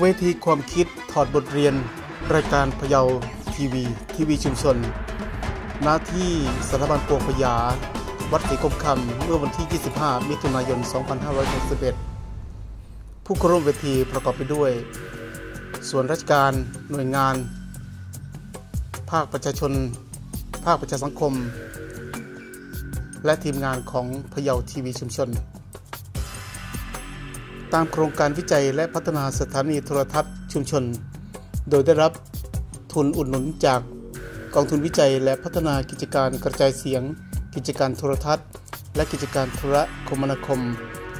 เวทีความคิดถอดบทเรียน รายการพะเยาทีวี ทีวีชุมชน หน้าที่สถาบันปวงพยา วัดศรีคมคำเมื่อวันที่ 25 มิถุนายน 2561 ผู้เข้าร่วมเวทีประกอบไปด้วย ส่วนราชการหน่วยงาน ภาคประชาชน ภาคประชาสังคม และทีมงานของพะเยาทีวีชุมชน ตามโครงการวิจัยและพัฒนาสถานีโทรทัศน์ชุมชน โดยได้รับทุนอุดหนุนจากกองทุนวิจัยและพัฒนากิจการกระจายเสียง กิจการโทรทัศน์ และกิจการโทรคมนาคม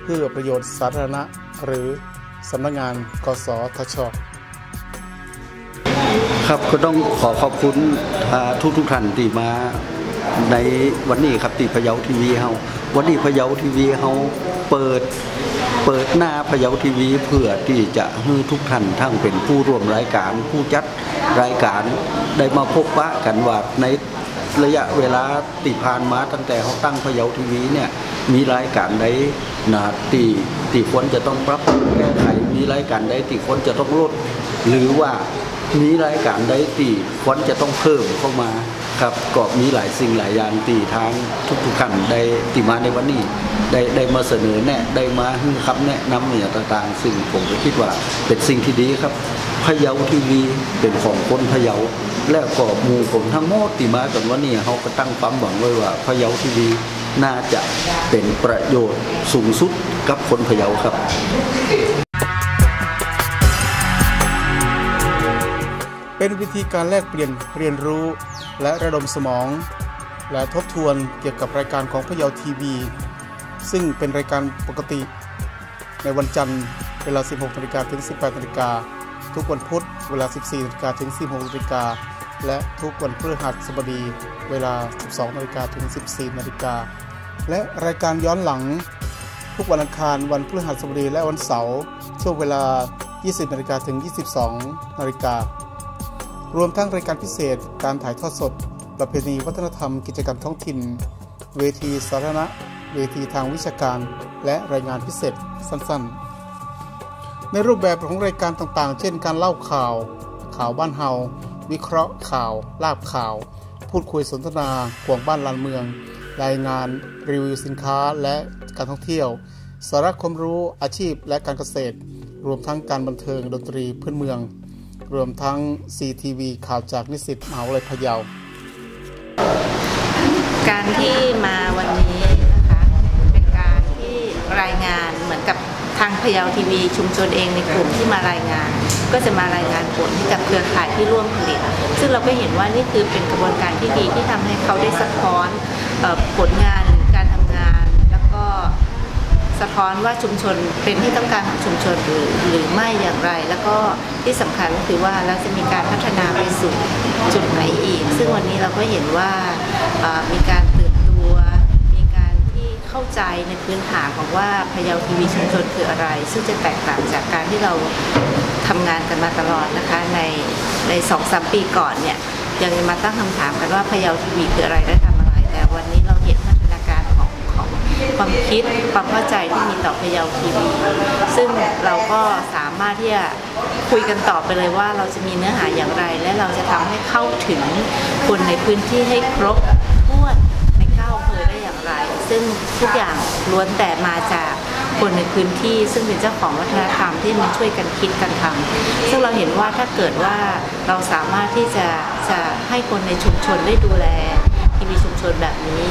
เพื่อประโยชน์สาธารณะ หรือสำนักงงาน กสทช ครับก็ต้องขอขอบคุณทุกทุกท่านที่มาในวันนี้ครับที่พะเยาทีวีเฮาวันนี้พะเยาทีวีเฮาเปิด เปิดหน้าพยาทีวีเพื่อที่จะให้ทุกท่านทั้งเป็นผู้ร่วมรายการ ผู้จัดรายการได้มาพบปะกันว่าในระยะเวลาติผ่านมาตั้งแต่เขาตั้งพยาทีวีเนี่ยมีรายการใดนะที่ที่ควรจะต้องปรับแก้ไขมีรายการใดที่ควรจะต้องลดหรือว่ามีรายการใดที่ควรจะต้องเพิ่มเข้ามา ครับก็มีหลายสิ่งหลายอย่างที่ทางทุกๆท่านได้ที่มาในวันนี้ ได้ได้มาเสนอแนะได้มาให้คำแนะนำอย่างต่างๆ ซึ่งผมก็คิดว่าเป็นสิ่งที่ดีครับพะเยาทีวีเป็นของคนพะเยาและก็หมู่ผมทั้งหมดที่มากันวันนี้เขาก็ตั้งความหวังไว้ว่าพะเยาทีวีน่าจะเป็นประโยชน์สูงสุดกับคนพะเยาครับ เป็นวิธีการแลกเปลี่ยนเรียนรู้ และระดมสมอง และทบทวนเกี่ยวกับรายการของพะเยาทีวี ซึ่งเป็นรายการปกติ ในวันจันทร์เวลา 16นาฬิกาถึง 18นาฬิกาทุกวันพุธเวลา 14นาฬิกาถึง 16นาฬิกาและทุกวันพฤหัสบดีเวลา 12นาฬิกาถึง 14นาฬิกาและรายการย้อนหลัง ทุกวันอังคารวันพฤหัสบดีและวันเสาร์ช่วงเวลา 20นาฬิกาถึง 22นาฬิกา รวมทั้งรายการพิเศษ การถ่ายทอดสด ประเพณีวัฒนธรรม กิจกรรมท้องถิ่น เวทีสาธารณะ เวทีทางวิชาการ และรายงานพิเศษสั้นๆ ในรูปแบบของรายการต่างๆ เช่น การเล่าข่าว ข่าวบ้านเฮา วิเคราะห์ข่าว ลาบข่าว พูดคุยสนทนาข่วงบ้านลานเมือง รายงาน รีวิวสินค้า และการท่องเที่ยว สาระความรู้ อาชีพ และการเกษตร รวมทั้งการบันเทิง ดนตรีพื้นเมือง รวมทั้ง CTV ข่าวจากนิสิตมหาวิทยาลัยพะเยา การที่มาวันนี้นะคะเป็นการที่รายงานเหมือนกับทางพะเยาทีวีชุมชนเองในกลุ่มที่มารายงาน ก็จะมารายงานผลให้กับเครือข่ายที่ร่วมผลิต ซึ่งเราก็เห็นว่านี่คือเป็นกระบวนการที่ดีที่ทำให้เขาได้สะท้อนผลงานหรือการทำงาน แล้วก็ สะท้อนว่าชุมชนเป็นที่ต้องการของชุมชนหรือหรือไม่อย่างไร แล้วก็ที่สำคัญก็คือว่าเราจะมีการพัฒนาไปสู่จุดไหนอีก ซึ่งวันนี้เราก็เห็นว่ามีการตื่นตัวมีการที่เข้าใจในพื้นฐานของว่าพยาทีวีชุมชนคืออะไร ซึ่งจะแตกต่างจากการที่เราทำงานกันมาตลอดนะคะในในสองสามปีก่อนเนี่ยยังมาตั้งคำถามกันว่าพยาทีวีคืออะไรและทำอะไรแต่วันนี้ ความคิดความเข้าใจที่มีต่อพยาวทีวีซึ่งเราก็สามารถที่จะคุยกันต่อไปเลยว่าเราจะมีเนื้อหาอย่างไร และเราจะทำให้เข้าถึงคนในพื้นที่ให้ครบถ้วนในเก้าอำเภอได้อย่างไร ซึ่งทุกอย่างล้วนแต่มาจากคนในพื้นที่ซึ่งเป็นเจ้าของวัฒนธรรมที่มันช่วยกันคิดกันทำซึ่งเราเห็นว่าถ้าเกิดว่าเราสามารถที่จะจะให้คนในชุมชนได้ดูแลทีวีชุมชนแบบนี้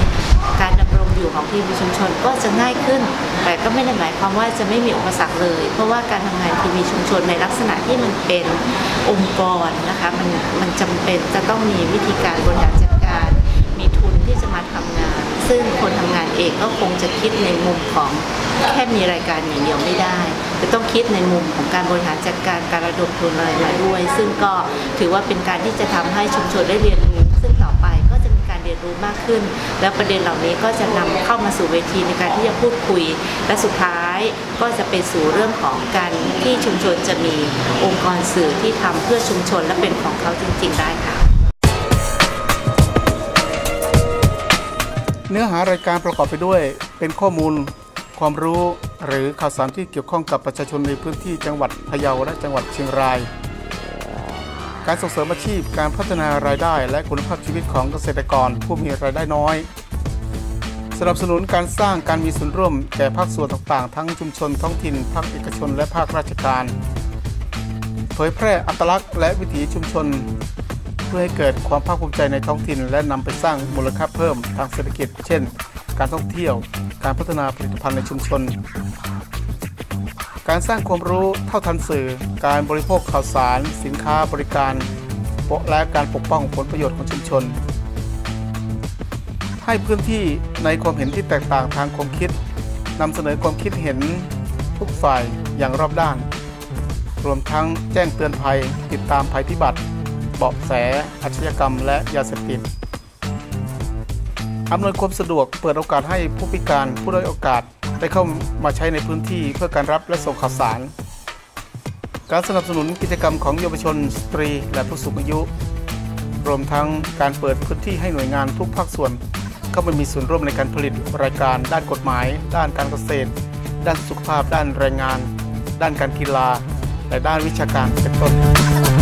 การดำ อยู่ของทีวีชุมชนก็จะง่ายขึ้น แต่ก็ไม่ได้หมายความว่าจะไม่มีอุปสรรคเลย เพราะว่าการทำงานทีวีชุมชนในลักษณะที่มันเป็นองค์กรนะคะมันมันจำเป็นจะต้องมีวิธีการบริหารจัดการ มีทุนที่จะมาทำงาน ซึ่งคนทำงานเองก็คงจะคิดในมุมของแค่มีรายการอย่างเดียวไม่ได้ จะต้องคิดในมุมของการบริหารจัดการการระดมทุนอะไรมาด้วย ซึ่งก็ถือว่าเป็นการที่จะทำให้ชุมชนได้เรียนรู้ซึ่ง รู้มากขึ้น แล้วประเด็นเหล่านี้ก็จะนำเข้ามาสู่เวทีในการที่จะพูดคุย และสุดท้ายก็จะไปสู่เรื่องของการที่ชุมชนจะมีองค์กรสื่อที่ทำเพื่อชุมชนและเป็นของเขาจริง ๆ ได้ค่ะเนื้อหารายการประกอบไปด้วยเป็นข้อมูลความรู้หรือข่าวสารที่เกี่ยวข้องกับประชาชนในพื้นที่จังหวัดพะเยาและจังหวัดเชียงราย การส่งเสริมอาชีพ การพัฒนารายได้ และคุณภาพชีวิตของเกษตรกรผู้มีรายได้น้อย สนับสนุนการสร้างการมีส่วนร่วมแก่ภาคส่วนต่างๆ ทั้งชุมชนท้องถิ่นภาคเอกชน และภาคราชการ เผยแพร่อัตลักษณ์และวิถีชุมชน เพื่อให้เกิดความภาคภูมิใจในท้องถิ่น และนำไปสร้างมูลค่าเพิ่มทางเศรษฐกิจ เช่น การท่องเที่ยว การพัฒนาผลิตภัณฑ์ในชุมชน การสร้างความรู้เท่าทันสื่อ การบริโภคข่าวสาร สินค้าบริการและการปกป้องผลประโยชน์ของชุมชน ให้พื้นที่ในความเห็นที่แตกต่างทางความคิดนำเสนอความคิดเห็นทุกฝ่ายอย่างรอบด้าน รวมทั้งแจ้งเตือนภัย ติดตามภัยพิบัติ เบาะแสอาชญากรรม และยาเสพติดอำนวยความสะดวกเปิดโอกาสให้ผู้พิการผู้ด้อยโอกาส ได้เข้ามาใช้ในพื้นที่เพื่อการรับและส่งข่าวสาร การสนับสนุนกิจกรรมของเยาวชนสตรีและผู้สูงอายุ รวมทั้งการเปิดพื้นที่ให้หน่วยงานทุกภาคส่วน เข้ามามีส่วนร่วมในการผลิตรายการ ด้านกฎหมาย ด้านการเกษตร ด้านสุขภาพ ด้านแรงงาน ด้านการกีฬา และด้านวิชาการเป็นต้น